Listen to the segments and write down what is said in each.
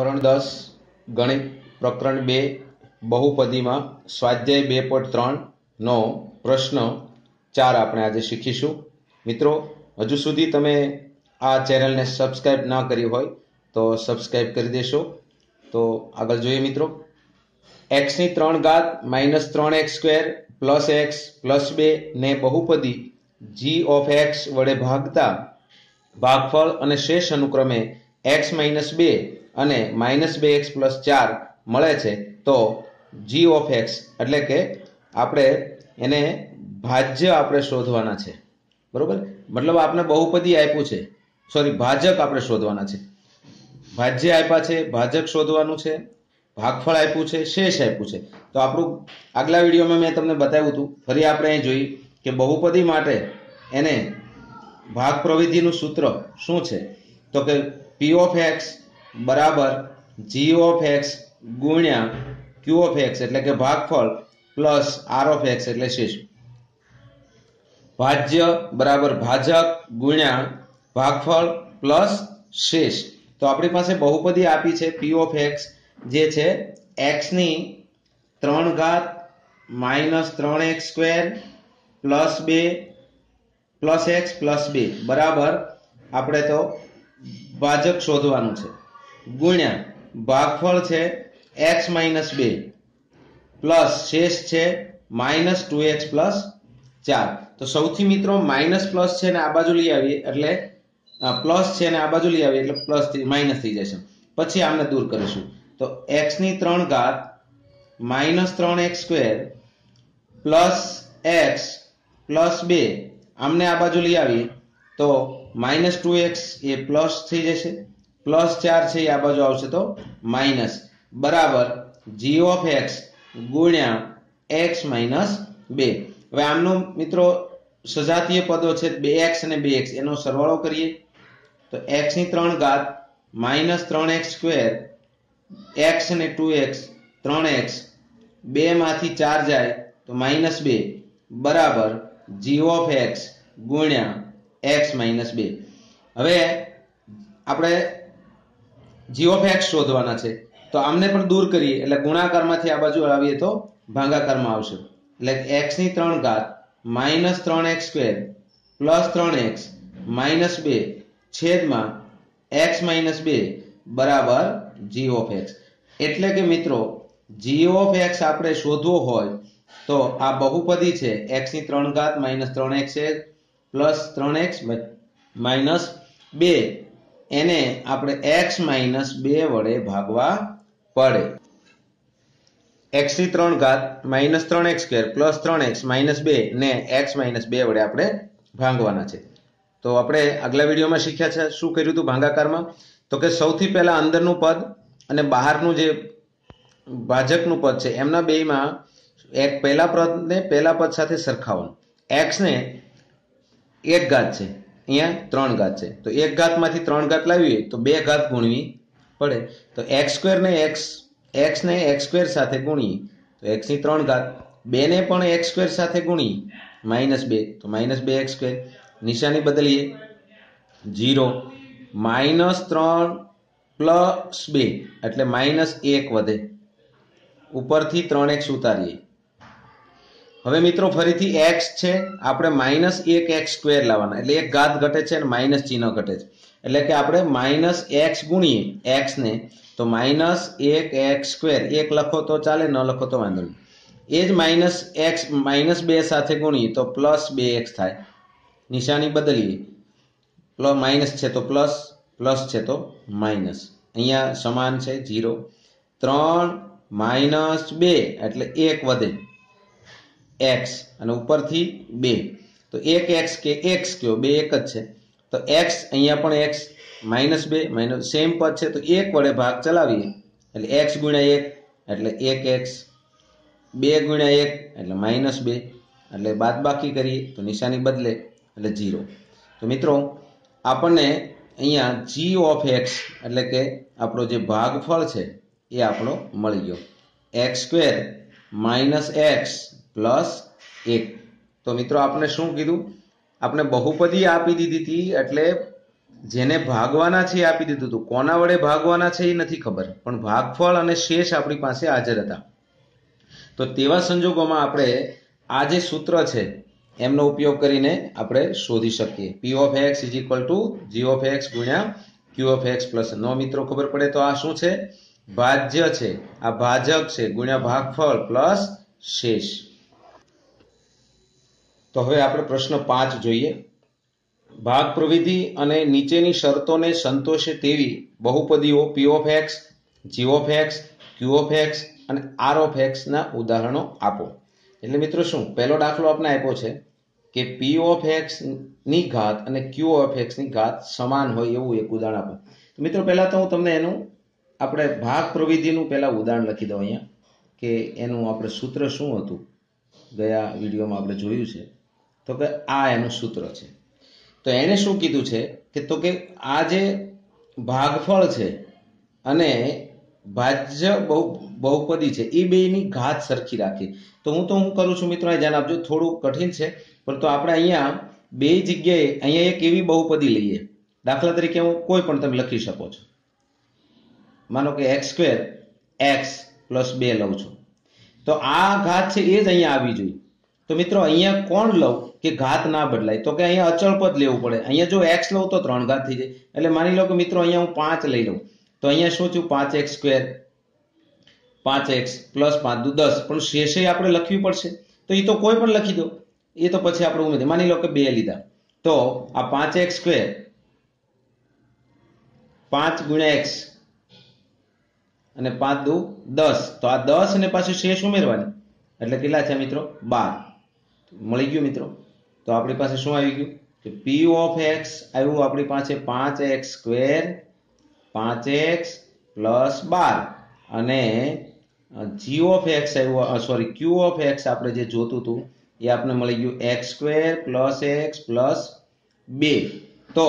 ધોરણ દસ, ગણિત પ્રકરણ બે, બહુપદીમાં સ્વાધ્યાય બે પોઈન્ટ ત્રણનો પ્રશ્ન ચાર આપણે આજે શીખીશું. મિત્રો, હજુ સુધી તમે આ ચેનલને સબસ્ક્રાઈબ ના કરી હોય તો સબસ્ક્રાઈબ કરી દેશો. તો આગળ જોઈએ મિત્રો. એક્સની ત્રણ ઘાત માઇનસ ત્રણ x square plus x plus બે ને બહુપદી જી ઓફ એક્સ વડે ભાગતા ભાગફળ અને શેષ અનુક્રમે એક્સ માઇનસ બે અને માઇનસ બે એક્સ પ્લસ ચાર મળે છે, તો જી ઓફ એક્સ એટલે કે આપણે એને ભાજ્ય આપણે શોધવાના છે. બરોબર? મતલબ આપણે બહુપદી આપ્યું છે. સોરી ભાજક આપણે શોધવાના છે. ભાજ્ય આપ્યા છે, ભાજક શોધવાનું છે, ભાગફળ આપ્યું છે, શેષ આપ્યું છે. તો આપણું આગલા વિડીયોમાં મેં તમને બતાવ્યું હતું, ફરી આપણે અહીં જોઈ કે બહુપદી માટે એને ભાગ પ્રવિધિનું સૂત્ર શું છે? તો કે પી ઓફ એક્સ બરાબર જી ઓફ એક્સ ગુણ્યા ક્યુ ઓફ એક્સ એટલે કે ભાગફળ પ્લસ આર ઓફ એક્સ એટલે શેષ. ભાજ્ય બરાબર ભાજક ગુણ્યા ભાગફળ પ્લસ શેષ. તો આપણી પાસે બહુપદી આપી છે પી ઓફ એક્સ જે છે એક્સની ત્રણ ઘાત માઇનસ ત્રણ એક્સ સ્ક્વેર પ્લસ બે પ્લસ એક્સ પ્લસ બે. બરાબર? આપણે તો ભાજક શોધવાનું છે. ગુણ્યા ભાગફળ છે એક્સ માઇનસ બે પ્લસ શેષ છે માઇનસ ટુ એક્સ પ્લસ ચાર. તો સૌથી મિત્રો માઇનસ પ્લસ છે ને આ બાજુ લઈ આવીએ. એટલે પ્લસ છે ને આ બાજુ લઈ આવીએ. એટલે પ્લસ માઇનસ થઈ જશે. પછી આમને દૂર કરીશું. તો એક્સની ત્રણ ઘાત માઇનસ ત્રણ x square plus x plus બે. આમને આ બાજુ લઈ આવીએ. તો માઇનસ ટુ એક્સ એ પ્લસ થઈ જશે. પ્લસ ચાર છે એ આ બાજુ આવશે તો માઇનસ. બરાબર. જી ઓફ એક્સ ગુણ્યા એક્સ માઇનસ બે. હવે આમનો મિત્રો સજાતીય પદો છે બે એક્સ અને બે એક્સ એનો સરવાળો કરીએ. તો એક્સની ત્રણ ઘાત માઇનસ ત્રણ એક્સ સ્ક્વેર એક્સ અને ટુ એક્સ ત્રણ એક્સ બે માંથી ચાર જાય તો માઇનસ બે. બરાબર. જી ઓફ એક્સ ગુણ્યા એક્સ માઇનસ બે. હવે આપણે જી ઓફ એક્સ શોધવાના છે. તો આમને પણ દૂર કરીએ. એટલે ગુણાકારમાંથી આ બાજુ આવીએ તો ભાગાકારમાં આવશે. એટલે એક્સની ત્રણ ઘાત માઇનસ ત્રણ એક્સ સ્ક્વેર પ્લસ ત્રણ એક્સ માઇનસ બે છેદમાં એક્સ માઇનસ બે બરાબર જી ઓફ એક્સ એટલે કે મિત્રો જી ઓફ એક્સ આપણે શોધવો હોય તો આ બહુપદી છે. એક્સની ત્રણ ઘાત માઇનસ ત્રણ એક્સ પ્લસ ત્રણ એક્સ માઇનસ બે. એને આપણે એક્સ માઇનસ બે વડે ભાગવા પડે. એક્સથી ત્રણ ઘાત માઇનસ ત્રણ એક્સ સ્ક્વેર પ્લસ ત્રણ એક્સ માઇનસ બે ને એક્સ માઇનસ બે વડે આપણે ભાંગવાના છે. તો આપણે આગલા વિડીયોમાં શીખ્યા છે શું કર્યું હતું ભાંગાકારમાં? તો કે સૌથી પહેલા અંદરનું પદ અને બહારનું જે ભાજકનું પદ છે, એમના બેમાં એક પહેલા પદને પહેલા પદ સાથે સરખાવવાનું. એક્સ ને એક ઘાત છે. અહીંયા ત્રણ ઘાત છે. તો એક ઘાતમાંથી ત્રણ ઘાત લાવીએ, તો બે ઘાત ગુણવી પડે. તો એક્સ ને એક્સ એક્સ ને એક્સ સ્ક્વેર સાથે ગુણીએ, તો એક્સની ત્રણ ઘાત. બેને પણ એક્સ સ્ક્વેર સાથે ગુણીએ, માઇનસ બે. તો માઇનસ બે એક્સ નિશાની બદલીએ. જીરો માઇનસ ત્રણ પ્લસ બે. એટલે માઇનસ એક વધે. ઉપરથી ત્રણ એક્સ ઉતારીએ. હવે મિત્રો ફરીથી એક્સ છે. આપણે માઇનસ એક એક્સ સ્ક્વેર લાવવાના. એટલે એક ઘાત ઘટે છે અને માઇનસ ચિહ્ન ઘટે છે. એટલે કે આપણે માઇનસ એક્સ ગુણીએ એક્સ ને, તો માઇનસ એક એક્સ સ્ક્વેર. એક લખો તો ચાલે, ન લખો તો વાંધો નહીં. એ જ માઇનસ એક્સ માઇનસ બે સાથે ગુણીએ તો પ્લસ બે એક્સ થાય. નિશાની બદલીએ. પ્લસ માઇનસ છે તો પ્લસ પ્લસ છે તો માઇનસ. અહીંયા સમાન છે જીરો ત્રણ માઇનસ બે, એટલે એક વધે. એક્સ અને ઉપરથી બે. તો એક એક્સ કે એક્સ કયો? બે એક જ છે. તો એક્સ અહીંયા પણ એક્સ માઇનસ બે, માઇનસ સેમ પદ છે. તો એક વડે ભાગ ચલાવીએ. એટલે એક્સ ગુણ્યા એક, એટલે એક એક્સ બે ગુણ્યા એક, એટલે માઇનસ બે. એટલે બાદ બાકી કરીએ તો નિશાની બદલે એટલે જીરો તો મિત્રો, આપણને અહીંયા જી ઓફ એક્સ એટલે કે આપણો જે ભાગફળ છે, એ આપણો મળી ગયો. X square minus x plus એક. તો મિત્રો આપણે શું કીધું? આપણે બહુપદી આપી દીધી હતી, એટલે જેને ભાગવાના છે એ આપી દીધું હતું. કોના વડે ભાગવાના છે એ નથી ખબર, પણ ભાગફળ અને શેષ આપણી પાસે હાજર હતા. તો તેવા સંજોગોમાં આપણે આ જે સૂત્ર છે, એમનો ઉપયોગ કરીને આપણે શોધી શકીએ. P of x is equal to G of x ગુણ્યા ક્યુ ઓફ એક્સ પ્લસ નો. મિત્રો, ખબર પડે તો આ શું છે? ભાજ્ય છે. આ ભાજક છે ગુણ્યા ભાગફળ પ્લસ શેષ. તો હવે આપણે પ્રશ્ન પાંચ જોઈએ. ભાગ પ્રવિધિ અને નીચેની શરતોને સંતોષે તેવી બહુપદીઓ P of x G of x Q of x અને આર ઓફ એક્સના ઉદાહરણો આપો. એટલે મિત્રો શું? પહેલો દાખલો આપણે આપ્યો છે કે પી ઓફ એક્સની ઘાત અને ક્યુ ઓફ એક્સની ઘાત સમાન હોય એવું એક ઉદાહરણ આપો. મિત્રો પહેલા તો હું તમને એનું આપણે ભાગ પ્રવિધિનું પહેલાં ઉદાહરણ લખી દઉં અહીંયા કે એનું આપણે સૂત્ર શું હતું? ગયા વિડીયોમાં આપણે જોયું છે. તો કે આ એનું સૂત્ર છે. તો એણે શું કીધું છે કે તો કે આ જે ભાગફળ છે અને ભાજ્ય બહુ બહુપદી છે એ બેની ઘાત સરખી રાખી. તો હું તો હું કરું છું મિત્રો ધ્યાન આપજો થોડું કઠિન છે, પણ તો આપણે અહીંયા બે જગ્યાએ અહીંયા એક એવી બહુપદી લઈએ. દાખલા તરીકે હું કોઈ પણ તમે લખી શકો છો. માનો કે એક્સ સ્ક્વેર એક્સ પ્લસ બે લઉં છું. તો આ ઘાત છે એ જ અહીંયા આવી જોઈએ. તો મિત્રો અહીંયા કોણ લઉં કે ઘાત ના બદલાય? તો કે અહીંયા અચળ પદ લેવું પડે. અહીંયા જો એક્સ લઉં તો ત્રણ ઘાત થઈ જાય. એટલે માની લો કે મિત્રો અહીંયા હું પાંચ લઈ લઉં. તો અહીંયા શું છું પાંચ એક્સ સ્ક્વેર, પાંચ એક્સ પ્લસ પાંચ દુ દસ. પણ શેષે આપણે લખવી પડશે. તો એ તો કોઈ પણ લખી દો. એ તો પછી આપણે ઉમેરી માની લો કે બે લીધા. તો આ પાંચ એક્સ સ્ક્વેર, પાંચ ગુણ્યા એક્સ અને પાંચ દુ દસ. તો આ દસ અને પાછું શેષ ઉમેરવાની. એટલે કેટલા છે મિત્રો? બાર. મળી ગયું મિત્રો. તો આપણી પાસે શું આવી ગયું? કે પી ઓફ એક્સ આવ્યું આપણી પાસે પાંચ એક્સ સ્ક્વેર પાંચ એક્સ પ્લસ બાર. અને જી ઓફ એક્સ આવ્યું સોરી ક્યુ ઓફ એક્સ આપણે જે જોતું હતું, એ આપણે મળી ગયું x square plus x plus બે. તો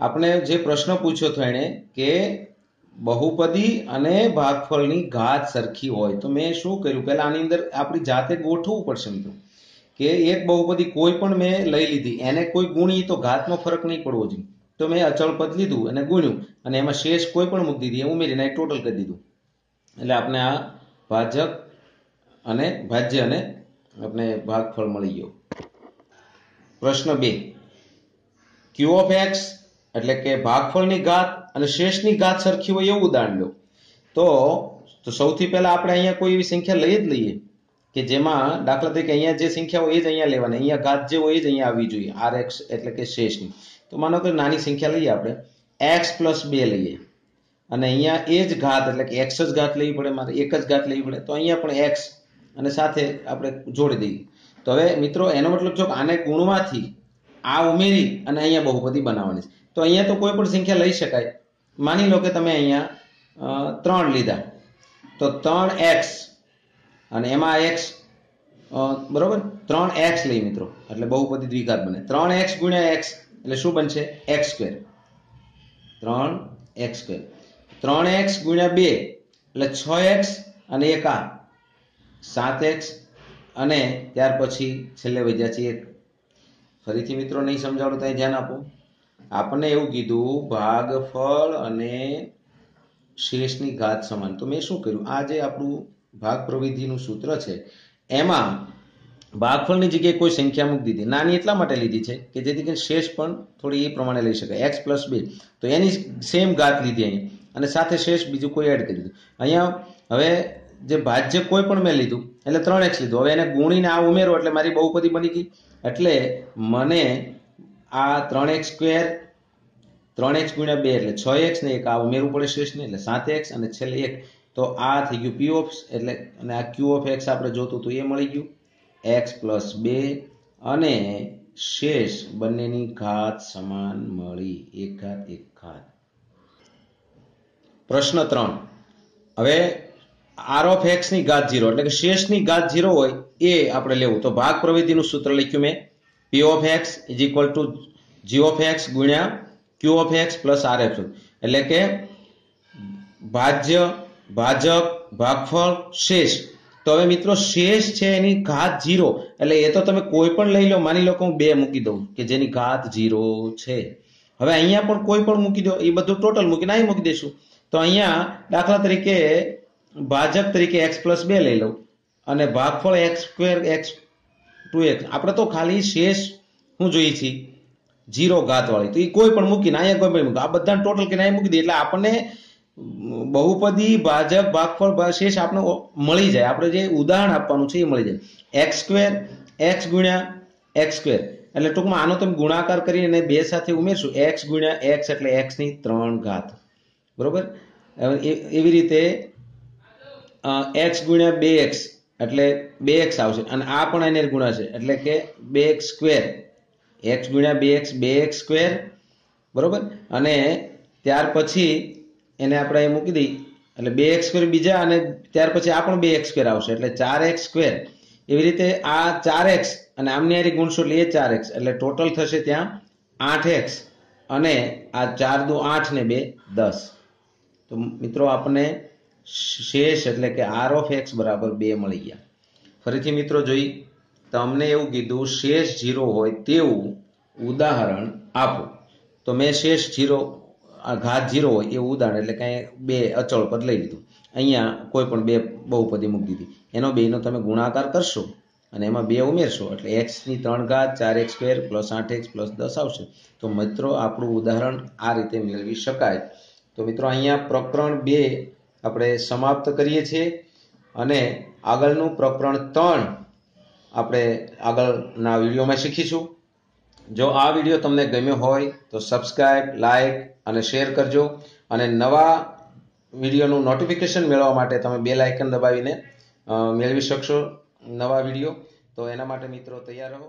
આપણે જે પ્રશ્ન પૂછ્યો હતો એણે કે બહુપદી અને ભાગફળની ઘાત સરખી હોય, તો મેં શું કર્યું? પહેલાં આની અંદર આપણી જાતે ગોઠવવું પડશે મિત્રો. કે એક બહુપદી કોઈ પણ મેં લઈ લીધી, એને કોઈ ગુણી તો ઘાતનો ફરક નહીં પડવો જોઈએ. તો મેં અચળ પદ લીધું અને ગુણ્યું અને એમાં શેષ કોઈ પણ મૂકી દીધી ઉમેરીને ટોટલ કરી દીધું. એટલે આપણે આ ભાજક અને ભાજ્ય અને આપણે ભાગફળ મળી ગયો. પ્રશ્ન બે. ક્યુ ઓફ એક્સ એટલે કે ભાગફળની ઘાત અને શેષની ઘાત સરખી હોય એવું ઉદાહરણ લો. તો સૌથી પહેલા આપણે અહીંયા કોઈ એવી સંખ્યા લઈ જ લઈએ. કે જેમાં દાખલા તરીકે અહીંયા જે સંખ્યા હોય એ જ અહીંયા લેવાની, અહીંયા ઘાત જે હોય એ જ અહીંયા આવવી જોઈએ આર એક્સ એટલે કે શેષની. તો માનો કે નાની સંખ્યા લઈએ આપણે એક્સ પ્લસ બે લઈએ. અને અહીંયા એ જ ઘાત, એટલે કે એક્સ જ ઘાત લેવી પડે, મારે એક જ ઘાત લેવી પડે, તો અહીંયા પણ એક્સ અને સાથે આપણે જોડી દઈએ. તો હવે મિત્રો, એનો મતલબ જો આને ગુણવાથી આ ઉમેરી અને અહીંયા બહુપદી બનાવવાની છે. તો અહીંયા તો કોઈ પણ સંખ્યા લઈ શકાય. માની લો કે તમે અહીંયા ત્રણ લીધા. તો ત્રણ એક્સ અને એમાં એક્સ બરોબર? ત્રણ એક્સ લઈ મિત્રો. એટલે બહુપદી દ્વિઘાત બને. ત્રણ એક્સ ગુણ્યા એક્સ એટલે શું બનશે? એક્સ સ્ક્વેર ત્રણ એક્સ સ્ક્વેર ત્રણ એક્સ ગુણ્યા બે, એટલે છ એક્સ અને એક આ સાત એક્સ અને ત્યાર પછી છેલ્લે વધ્યા છે એક. ફરીથી મિત્રો નહીં સમજાવડું ત્યાં ધ્યાન આપો. આપણને એવું કીધું, ભાગફળ અને શેષની ઘાત સમાન. તો મેં શું કર્યું? આ જે આપણું ભાગ પ્રવિધિનું સૂત્ર છે, એમાં ભાગફળની જગ્યાએ કોઈ સંખ્યા મૂકી દીધી. નાની એટલા માટે લીધી છે કે જેથી કરીને શેષ પણ થોડી એ પ્રમાણે લઈ શકાય. એક્સ પ્લસ બે. તો એની સેમ ઘાત લીધી અહીંયા અને સાથે શેષ બીજું કોઈ એડ કરી દીધું. અહીંયા હવે જે ભાજ્ય કોઈ પણ મેં લીધું, એટલે ત્રણ એક્સ લીધું. હવે એને ગુણીને આ ઉમેરો એટલે મારી બહુપદી બની ગઈ. એટલે મને આ ત્રણ એક્સ સ્ક્વેર ત્રણ એક્સ ગુણ્યા બે એટલે છ એક્સ ને એક આ ઉમેરવું પડે શેષને, એટલે સાત એક્સ અને છેલ્લે એક. તો આ થઈ ગયું પી ઓફ એટલે અને આ ક્યુ ઓફ એક્સ આપણે જોતું હતું એ મળી ગયું. એક્સ પ્લસ બે અને શેષ બંનેની ઘાત સમાન મળી. એક ઘાત એક ઘાત. પ્રશ્ન ત્રણ. હવે આર ઓફ એક્સની ઘાત જીરો એટલે કે શેષની ઘાત જીરો હોય એ આપણે લેવું. તો ભાગ પ્રવૃત્તિનું સૂત્ર લખ્યું મેં. P of x is equal to G of x ગુણ્યા Q of x plus R of એટલે કે ભાજ્ય ભાજક ભાગફળ, શેષ. તો હવે મિત્રો, શેષ છે એની ઘાત જીરો એટલે એ તો તમે કોઈ પણ લઈ લો, માની લો કે હું બે મૂકી દઉં, કે જેની ઘાત જીરો છે. હવે અહીંયા પણ કોઈ પણ મૂકી દો, એ બધું ટોટલ મૂકીને અહીં મૂકી દઈશું. તો અહીંયા દાખલા તરીકે ભાજક તરીકે એક્સ પ્લસ બે લઈ લઉં અને ભાગફળ x square x two x આપણે તો ખાલી શેષ હું જોઈએ છીએ જીરો ઘાત વાળી તો એ કોઈ પણ મૂકીને અહીંયા કોઈ પણ મૂકી આ બધા ટોટલ કે અહીંયા મૂકી દે એટલે આપણને બહુપદી ભાજક ભાગફળ શેષ આપણે મળી જાય. આપણે જે ઉદાહરણ આપવાનું છે એ મળી જાય. એક્સ સ્ક્વેર, એક્સ ગુણ્યા એક્સ સ્ક્વેર. એટલે ટૂંકમાં આનો તમે ગુણાકાર કરી અને બે સાથે ઉમેરશું. એક્સ ગુણ્યા એક્સ એટલે એક્સની ત્રણ ઘાત. બરોબર? એવી રીતે એક્સ ગુણ્યા બે એક્સ એટલે બે એક્સ આવશે. અને આ પણ એને ગુણાશે. એટલે કે બે એક્સ સ્ક્વેર. એક્સ ગુણ્યા બે એક્સ બે એક્સ સ્ક્વેર. બરોબર? અને ત્યાર પછી એને આપણે અહીં મૂકી દઈ એટલે બે એક્સ સ્ક્વેર બીજા અને ત્યાર પછી આ પણ બે એક્સ સ્ક્વેર આવશે. એટલે ચાર એક્સ સ્ક્વેર. એવી રીતે આ ચાર એક્સ અને આમની હારી ગુણશો એટલે એ ચાર એક્સ. એટલે ટોટલ થશે ત્યાં આઠ એક્સ અને આ ચાર દો આઠ ને બે દસ. તો મિત્રો આપણને શેષ એટલે કે આર ઓફ એક્સ બરાબર બે મળી ગયા. ફરીથી મિત્રો જોઈ, તમને એવું કીધું, શેષ જીરો હોય તેવું ઉદાહરણ આપો. તો મેં શેષ જીરો ઘાત જીરો હોય એવું ઉદાહરણ એટલે કાંઈ બે અચળ પદ લઈ લીધું. અહીંયા કોઈ પણ બે બહુપદી મૂકી દીધી. એનો બેનો તમે ગુણાકાર કરશો અને એમાં બે ઉમેરશો એટલે એક્સની ત્રણ ઘાત, ચાર એક્સ સ્ક્વેર પ્લસ આઠ એક્સ પ્લસ દસ આવશે. તો મિત્રો, આપણું ઉદાહરણ આ રીતે મેળવી શકાય. તો મિત્રો, અહીંયા પ્રકરણ બે આપણે સમાપ્ત કરીએ છીએ અને આગળનું પ્રકરણ ત્રણ આપણે આગળના વિડીયોમાં શીખીશું. જો આ વીડિયો તમને ગમ્યો હોય તો સબસ્ક્રાઇબ લાઇક અને શેર કરજો. અને નવા વિડીયોનું નોટિફિકેશન મેળવવા માટે તમે બે લાઇકન દબાવીને મેળવી શકશો નવા વીડિયો. તો એના માટે મિત્રો તૈયાર રહો.